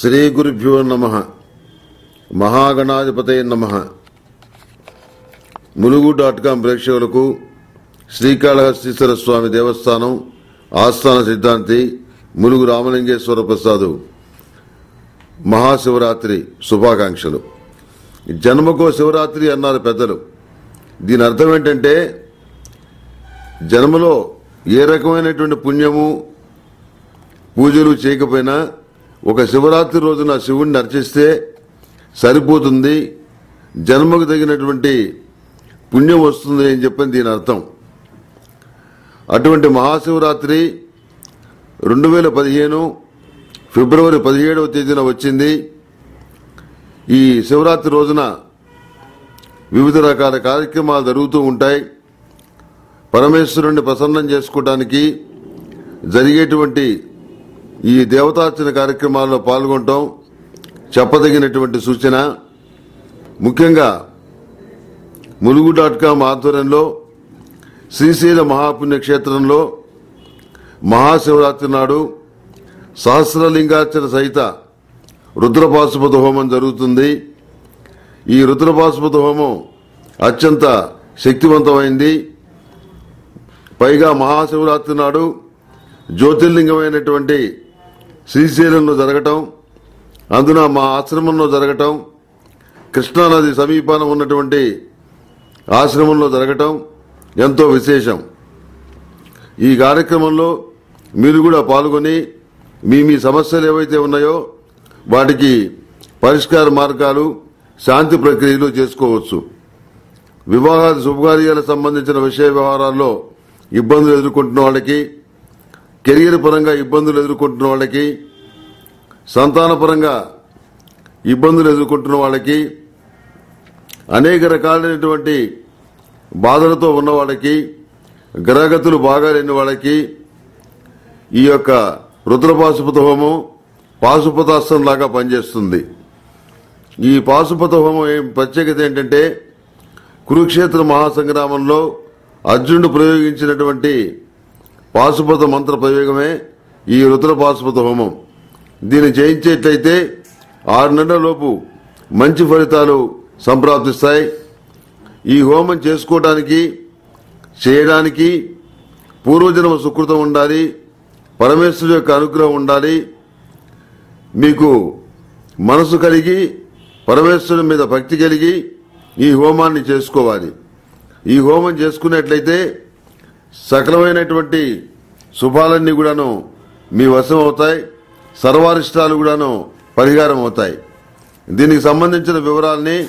శ్రీ గురుభ్యో నమ. మహాగణాధిపతే నమ. ములుగు డాట్ కాం ప్రేక్షకులకు శ్రీకాళహస్తీశ్వర స్వామి దేవస్థానం ఆస్థాన సిద్ధాంతి ములుగు రామలింగేశ్వర ప్రసాదు. మహాశివరాత్రి శుభాకాంక్షలు. జన్మకో శివరాత్రి అన్నారు పెద్దలు. దీని అర్థం ఏంటంటే జన్మలో ఏ రకమైనటువంటి పుణ్యము పూజలు చేయకపోయినా ఒక శివరాత్రి రోజున శివుణ్ణి అర్చిస్తే సరిపోతుంది జన్మకు తగినటువంటి పుణ్యం వస్తుంది అని చెప్పని దీని అర్థం. అటువంటి మహాశివరాత్రి రెండు వేల పదిహేను ఫిబ్రవరి పదిహేడవ తేదీన వచ్చింది. ఈ శివరాత్రి రోజున వివిధ రకాల కార్యక్రమాలు జరుగుతూ ఉంటాయి. పరమేశ్వరుణ్ణి ప్రసన్నం చేసుకోవడానికి జరిగేటువంటి ఈ దేవతార్చన కార్యక్రమాల్లో పాల్గొనటం చెప్పదగినటువంటి సూచన. ముఖ్యంగా ములుగు డాట్ కామ్ ఆధ్వర్యంలో శ్రీశైల మహాపుణ్యక్షేత్రంలో మహాశివరాత్రి నాడు సహస్రలింగార్చన సహిత రుద్రపాశుపత హోమం జరుగుతుంది. ఈ రుద్రపాశుపత హోమం అత్యంత శక్తివంతమైంది. పైగా మహాశివరాత్రి నాడు జ్యోతిర్లింగమైనటువంటి శ్రీశైలంలో జరగటం అందున మా ఆశ్రమంలో జరగటం కృష్ణానది సమీపాన ఉన్నటువంటి ఆశ్రమంలో జరగటం ఎంతో విశేషం. ఈ కార్యక్రమంలో మీరు కూడా పాల్గొని మీ మీ సమస్యలు ఏవైతే ఉన్నాయో వాటికి పరిష్కార మార్గాలు శాంతి ప్రక్రియలు చేసుకోవచ్చు. వివాహాది శుభకార్యాలకు సంబంధించిన విషయ వ్యవహారాల్లో ఇబ్బందులు ఎదుర్కొంటున్న వాళ్ళకి కెరియర్ పరంగా ఇబ్బందులు ఎదుర్కొంటున్న వాళ్ళకి సంతానపరంగా ఇబ్బందులు ఎదుర్కొంటున్న వాళ్ళకి అనేక రకాలైనటువంటి బాధలతో ఉన్న వాళ్ళకి గ్రహగతులు బాగాలేని వాళ్ళకి ఈ యొక్క రుద్రపాశుపత హోమం పాశుపతాస్త్రం లాగా పనిచేస్తుంది. ఈ పాశుపత హోమం ఏం ప్రత్యేకత ఏంటంటే కురుక్షేత్ర మహాసంగ్రామంలో అర్జునుడు ప్రయోగించినటువంటి పాశుపత మంత్ర ప్రయోగమే ఈ రుద్ర పాశుపత హోమం. దీన్ని చేయించేట్లయితే ఆరు నెలల లోపు మంచి ఫలితాలు సంప్రాప్తిస్తాయి. ఈ హోమం చేసుకోవడానికి చేయడానికి పూర్వజన్మ సుకృతం ఉండాలి పరమేశ్వరు యొక్క అనుగ్రహం ఉండాలి. మీకు మనసు కలిగి పరమేశ్వరుని మీద భక్తి కలిగి ఈ హోమాన్ని చేసుకోవాలి. ఈ హోమం చేసుకున్నట్లయితే సకలమైనటువంటి శుభాలన్నీ కూడాను మీ వశం అవుతాయి సర్వారిష్టాలు కూడాను పరిహారం అవుతాయి. దీనికి సంబంధించిన వివరాల్ని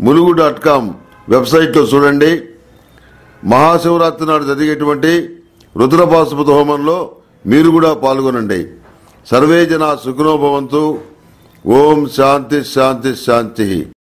ములుగు డాట్ కామ్ వెబ్సైట్లో చూడండి. మహాశివరాత్రి నాడు జరిగేటువంటి రుద్రపాశుపతి హోమంలో మీరు కూడా పాల్గొనండి. సర్వే జన సుఖనోభవంతు ఓం శాంతి శాంతి శాంతి.